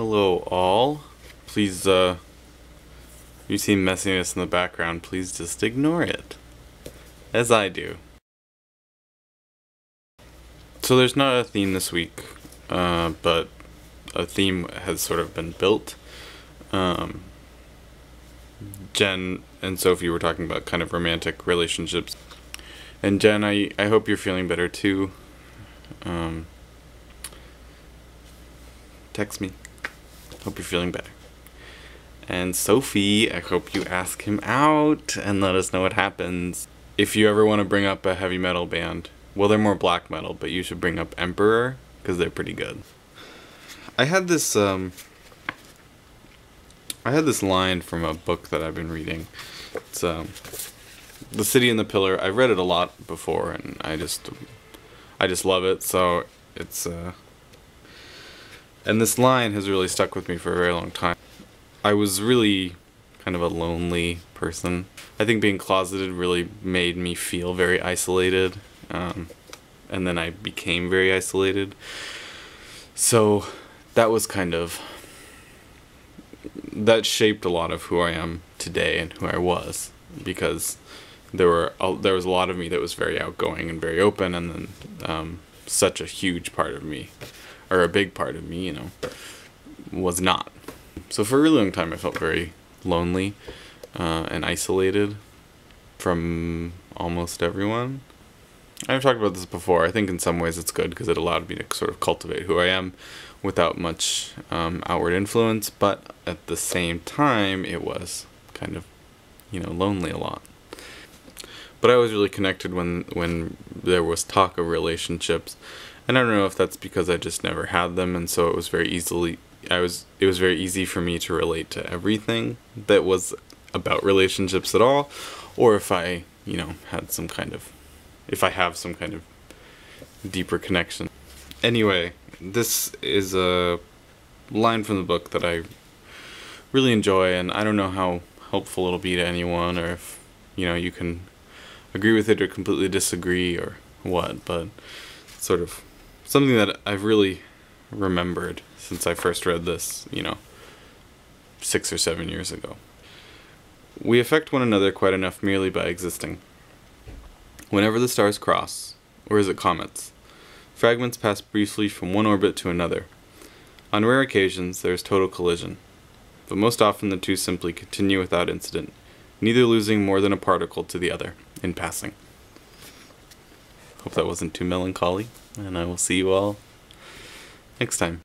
Hello all. Please, uh, you see messiness in the background, please just ignore it. As I do. So there's not a theme this week, uh, but a theme has sort of been built. Um, Jen and Sophie were talking about kind of romantic relationships. And Jen, I, I hope you're feeling better too. Um, text me. Hope you're feeling better. And Sophie, I hope you ask him out and let us know what happens. If you ever want to bring up a heavy metal band, well, they're more black metal, but you should bring up Emperor because they're pretty good. I had this um, I had this line from a book that I've been reading. It's um, The City and the Pillar. I've read it a lot before, and I just I just love it. So it's uh, and this line has really stuck with me for a very long time. I was really kind of a lonely person. I think being closeted really made me feel very isolated. Um, and then I became very isolated. So that was kind of that shaped a lot of who I am today and who I was because there were there was a lot of me that was very outgoing and very open and then um, such a huge part of me or a big part of me you know was not so for a really long time I felt very lonely uh, and isolated from almost everyone I've talked about this before. I think in some ways it's good because it allowed me to sort of cultivate who I am without much um, outward influence, but at the same time, it was kind of, you know, lonely a lot. But I was really connected when when there was talk of relationships, I don't know if that's because I just never had them, and so it was very easily I was it was very easy for me to relate to everything that was about relationships at all, or if I you know had some kind of if I have some kind of deeper connection. Anyway, this is a line from the book that I really enjoy, and I don't know how helpful it'll be to anyone, or if you know you can agree with it or completely disagree or what, but sort of something that I've really remembered since I first read this, you know, six or seven years ago. We affect one another quite enough merely by existing. Whenever the stars cross, or is it comets, fragments pass briefly from one orbit to another. On rare occasions, there is total collision, but most often the two simply continue without incident, neither losing more than a particle to the other in passing. Hope that wasn't too melancholy, and I will see you all next time.